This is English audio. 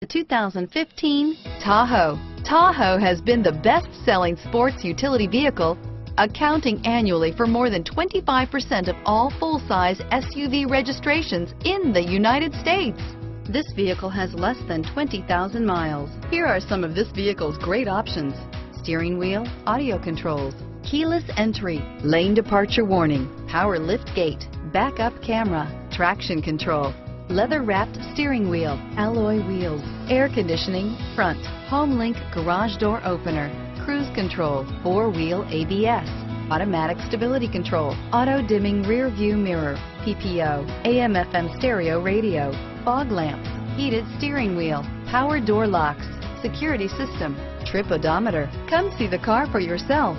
The 2015 Tahoe. Tahoe has been the best-selling sports utility vehicle, accounting annually for more than 25% of all full-size SUV registrations in the United States. This vehicle has less than 20,000 miles. Here are some of this vehicle's great options. Steering wheel, audio controls, keyless entry, lane departure warning, power lift gate, backup camera, traction control, leather-wrapped steering wheel, alloy wheels, air conditioning, front, home link garage door opener, cruise control, four-wheel ABS, automatic stability control, auto-dimming rear view mirror, PPO, AM FM stereo radio, fog lamps, heated steering wheel, power door locks, security system, trip odometer. Come see the car for yourself.